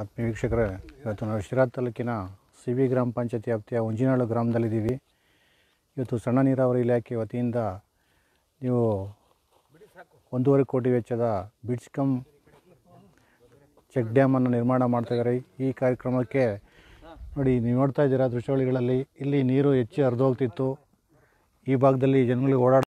ಆತ್ಮೀಯ ವೀಕ್ಷಕರೇ, ಇವತ್ತು ನಾವು ಶಿರಾ ತಾಲೂಕಿನ ಸಿ ವಿ ಗ್ರಾಮ ಪಂಚಾಯತಿ ವ್ಯಾಪ್ತಿಯ ಉಂಜಿನಾಳು ಗ್ರಾಮದಲ್ಲಿದ್ದೀವಿ. ಇವತ್ತು ಸಣ್ಣ ನೀರಾವರಿ ಇಲಾಖೆ ವತಿಯಿಂದ ನೀವು ಒಂದೂವರೆ ಕೋಟಿ ವೆಚ್ಚದ ಬಿಡ್ಸ್ಕಮ್ ಚೆಕ್ ಡ್ಯಾಮನ್ನು ನಿರ್ಮಾಣ ಮಾಡ್ತಾಯಿದ್ದಾರೆ ಈ ಕಾರ್ಯಕ್ರಮಕ್ಕೆ ನೋಡಿ, ನೀವು ನೋಡ್ತಾ ಇದ್ದೀರಾ ದೃಶ್ಯಾವಳಿಗಳಲ್ಲಿ, ಇಲ್ಲಿ ನೀರು ಹೆಚ್ಚು ಹರಿದೋಗ್ತಿತ್ತು. ಈ ಭಾಗದಲ್ಲಿ ಜನಗಳಿಗೆ ಓಡಾಡ